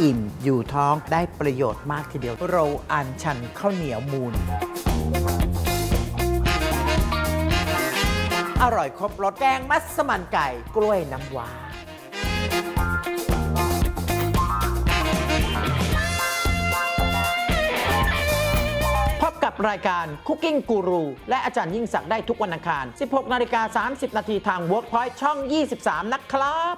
อิ่มอยู่ท้องได้ประโยชน์มากทีเดียว โรอันชันข้าวเหนียวมูล อร่อยครบรสแกงมัสมั่นไก่กล้วยน้ำว้าพบกับรายการ Cooking Guru และอาจารย์ยิ่งศักดิ์ได้ทุกวันอังคาร 16 นาฬิกา 30 นาทีทาง Workpoint ช่อง 23 นะครับ